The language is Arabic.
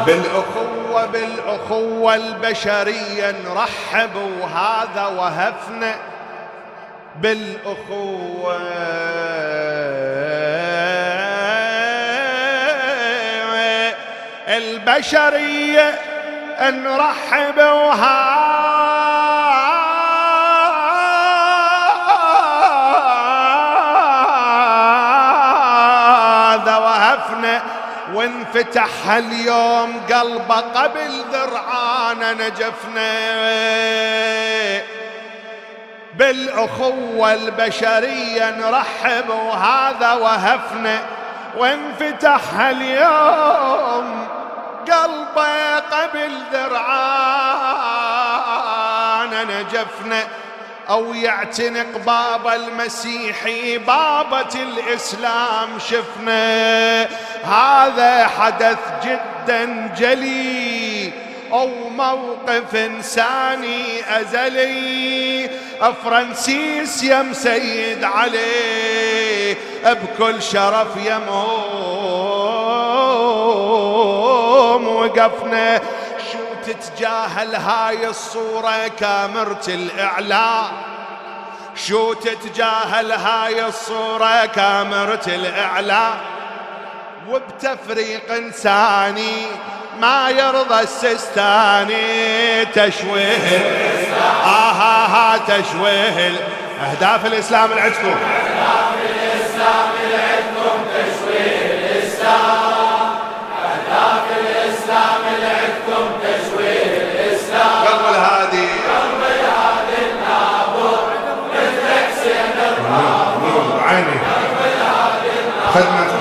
بالأخوة بالأخوة البشرية نرحب وهذا وهفنا بالأخوة. البشرية نرحب وهذا وهفنا وانفتح اليوم قلبه قبل ذرعانا نجفنا. بالأخوة البشرية نرحب وهذا وهفنا. وانفتح اليوم قلبه قبل ذرعانا نجفنا. أو يعتنق باب المسيحي بابة الإسلام شفنا. هذا حدث جدا جلي أو موقف إنساني أزلي. فرانسيس يم سيد علي بكل شرف يمهم وقفنا تتجاهل هاي الصورة كاميرة الإعلام. شو تتجاهل هاي الصورة كاميرة الإعلام. وبتفريق إنساني ما يرضى السيستاني تشويه آها ها تشويه أهداف الإسلام العجكم أهداف الإسلام العجكم تشويه. الإسلام أهداف الإسلام العجكم تشويه الإسلام قلب الهادي قلب الهادي النابور مثلك سيد الرابور عيني. خدمة